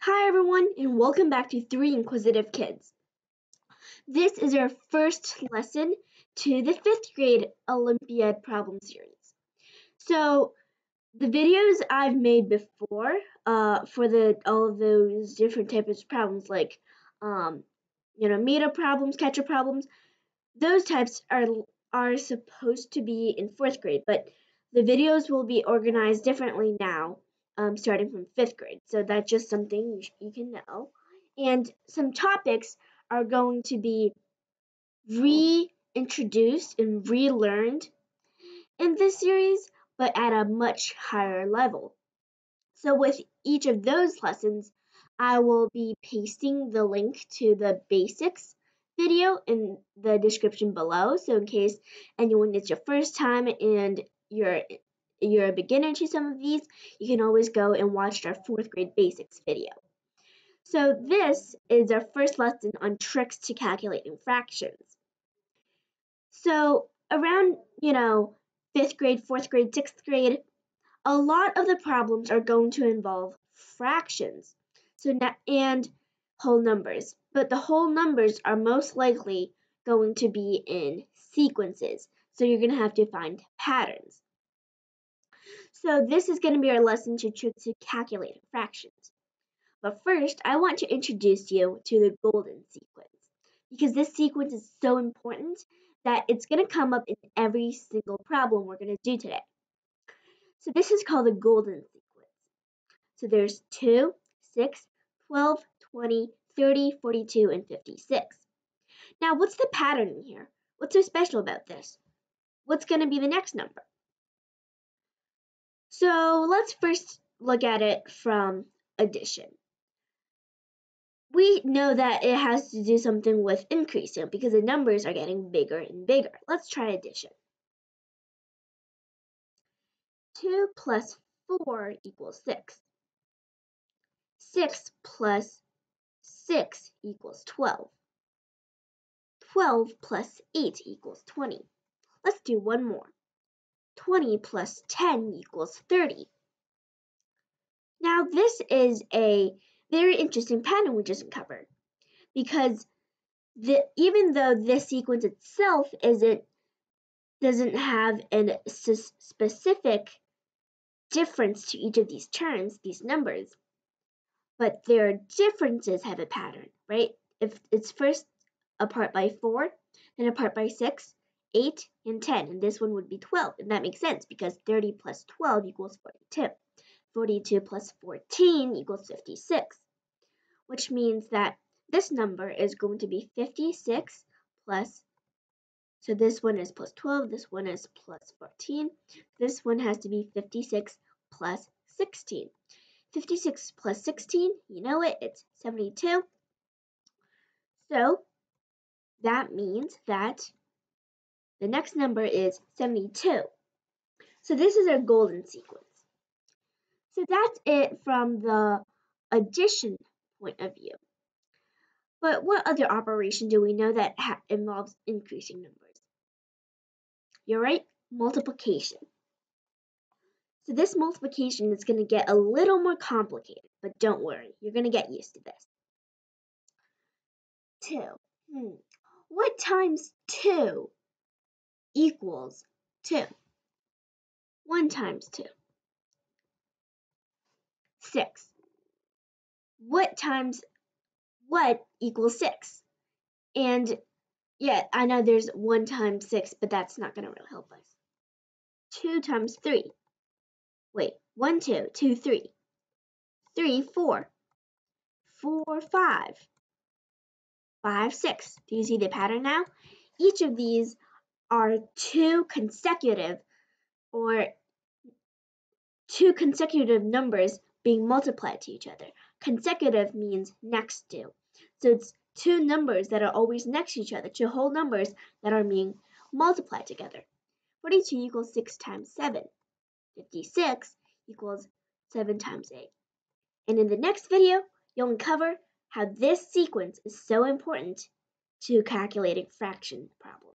Hi everyone and welcome back to 3 Inquisitive Kids. This is our first lesson to the 5th grade Olympiad problem series. So the videos I've made before uh, for the all of those different types of problems like um, you know meter problems, catcher problems, those types are are supposed to be in 4th grade, but the videos will be organized differently now um, starting from fifth grade. So that's just something you can know. And some topics are going to be reintroduced and relearned in this series, but at a much higher level. So with each of those lessons, I will be pasting the link to the basics video in the description below. So in case anyone it's your first time and you're you're a beginner to some of these, you can always go and watch our fourth grade basics video. So this is our first lesson on tricks to calculating fractions. So around, you know, fifth grade, fourth grade, sixth grade, a lot of the problems are going to involve fractions. So and whole numbers, but the whole numbers are most likely going to be in sequences. So you're going to have to find patterns. So this is going to be our lesson to, to calculating fractions. But first, I want to introduce you to the golden sequence because this sequence is so important that it's going to come up in every single problem we're going to do today. So this is called the golden sequence. So there's 2, 6, 12, 20, 30, 42, and 56. Now, what's the pattern here? What's so special about this? What's going to be the next number? So let's first look at it from addition. We know that it has to do something with increasing because the numbers are getting bigger and bigger. Let's try addition. 2 plus 4 equals 6. 6 plus 6 equals 12. 12 plus 8 equals 20. Let's do one more. 20 plus 10 equals 30. Now this is a very interesting pattern we just covered because the, even though this sequence itself isn't doesn't have a specific difference to each of these terms, these numbers, but their differences have a pattern, right? If it's first apart by 4, then apart by 6, 8, and 10. And this one would be 12. And that makes sense because 30 plus 12 equals 42. 42 plus 14 equals 56, which means that this number is going to be 56 plus, so this one is plus 12, this one is plus 14, this one has to be 56 plus 16. 56 plus 16, you know it, it's 72. So that means that the next number is 72. So this is our golden sequence. So that's it from the addition point of view. But what other operation do we know that involves increasing numbers? You're right, multiplication. So this multiplication is going to get a little more complicated, but don't worry, you're going to get used to this. 2. Hmm. What times 2 equals 2. 1 times 2. 6. What times what equals 6? And yeah, I know there's 1 times 6, but that's not going to really help us. 2 times 3. Wait, 1, 2, 2, 3. 3, 4. 4, 5. 5, 6. Do you see the pattern now? Each of these are two consecutive or two consecutive numbers being multiplied to each other. Consecutive means next to. So it's two numbers that are always next to each other, two whole numbers that are being multiplied together. 42 equals 6 times 7. 56 equals 7 times 8. And in the next video, you'll uncover how this sequence is so important to calculating fraction problems.